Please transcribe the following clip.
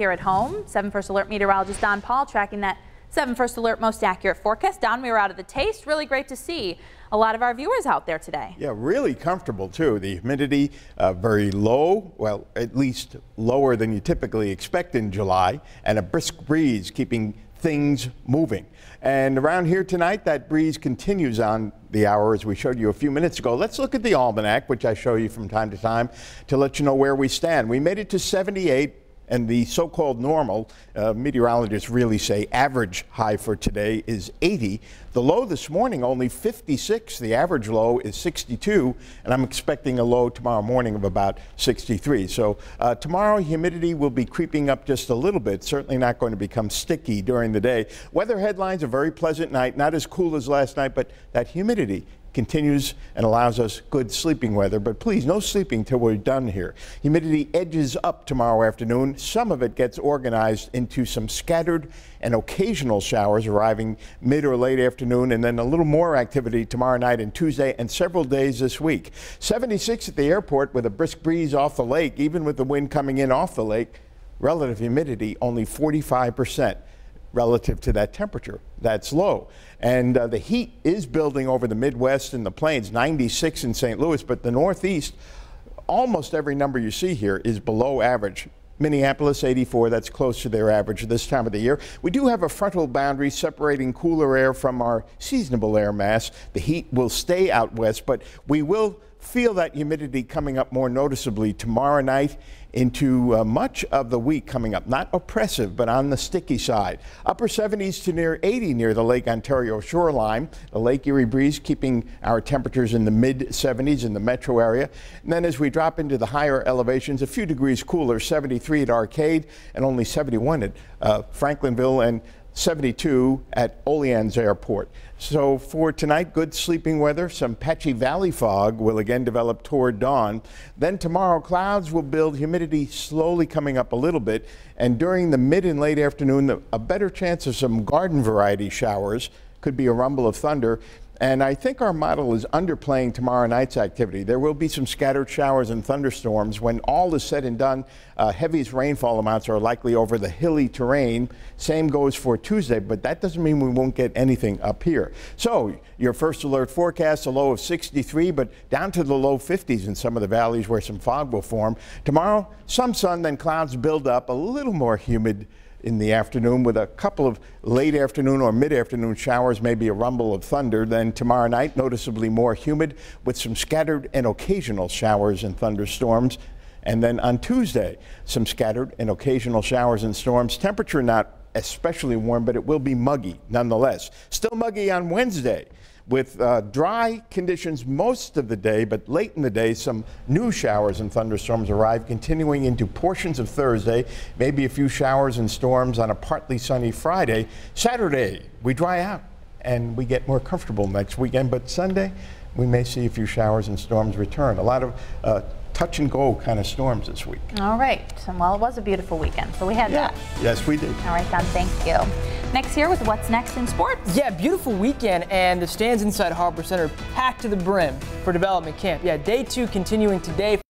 here at home. 7 First Alert meteorologist Don Paul tracking that 7 First Alert most accurate forecast. Don, we were out of the taste. Really great to see a lot of our viewers out there today. Yeah, really comfortable too. The humidity uh, very low, well, at least lower than you typically expect in July, and a brisk breeze keeping things moving. And around here tonight, that breeze continues on the hour as we showed you a few minutes ago. Let's look at the almanac, which I show you from time to time to let you know where we stand. We made it to 78 and the so-called normal, uh, meteorologists really say average high for today is 80. The low this morning only 56. The average low is 62, and I'm expecting a low tomorrow morning of about 63. So uh, tomorrow humidity will be creeping up just a little bit. Certainly not going to become sticky during the day. Weather headlines: a very pleasant night, not as cool as last night, but that humidity continues and allows us good sleeping weather. But please, no sleeping till we're done here. Humidity edges up tomorrow afternoon. Some of it gets organized into some scattered and occasional showers arriving mid or late afternoon, and then a little more activity tomorrow night and Tuesday and several days this week. 76 at the airport with a brisk breeze off the lake, even with the wind coming in off the lake. Relative humidity only 45 percent relative to that temperature. That's low. And uh, the heat is building over the Midwest and the plains, 96 in St. Louis, but the Northeast, almost every number you see here is below average. Minneapolis 84, that's close to their average this time of the year. We do have a frontal boundary separating cooler air from our seasonable air mass. The heat will stay out west, but we will feel that humidity coming up more noticeably tomorrow night into uh, much of the week coming up. Not oppressive, but on the sticky side. Upper 70s to near 80 near the Lake Ontario shoreline. The Lake Erie breeze keeping our temperatures in the mid 70s in the metro area. And then as we drop into the higher elevations, a few degrees cooler, 73 at Arcade and only 71 at uh, Franklinville and 72 at Olean's Airport. So for tonight, good sleeping weather. Some patchy valley fog will again develop toward dawn. Then tomorrow, clouds will build, humidity slowly coming up a little bit. And during the mid and late afternoon, a better chance of some garden variety showers. Could be a rumble of thunder. And I think our model is underplaying tomorrow night's activity. There will be some scattered showers and thunderstorms. When all is said and done, uh, heaviest rainfall amounts are likely over the hilly terrain. Same goes for Tuesday, but that doesn't mean we won't get anything up here. So your first alert forecast, a low of 63, but down to the low 50s in some of the valleys where some fog will form. Tomorrow, some sun, then clouds build up, a little more humid in the afternoon with a couple of late afternoon or mid-afternoon showers, maybe a rumble of thunder. Then tomorrow night, noticeably more humid with some scattered and occasional showers and thunderstorms. And then on Tuesday, some scattered and occasional showers and storms. Temperature not especially warm, but it will be muggy nonetheless. Still muggy on Wednesday with uh, dry conditions most of the day, but late in the day, some new showers and thunderstorms arrive, continuing into portions of Thursday, maybe a few showers and storms on a partly sunny Friday. Saturday, we dry out and we get more comfortable next weekend, but Sunday, we may see a few showers and storms return. A lot of uh, touch and go kind of storms this week. All right. Well, it was a beautiful weekend, so we had yeah. that. Yes, we did. All right, Don, thank you. Next here with What's Next in Sports. Yeah, beautiful weekend, and the stands inside Harbor Center packed to the brim for development camp. Yeah, day two continuing today.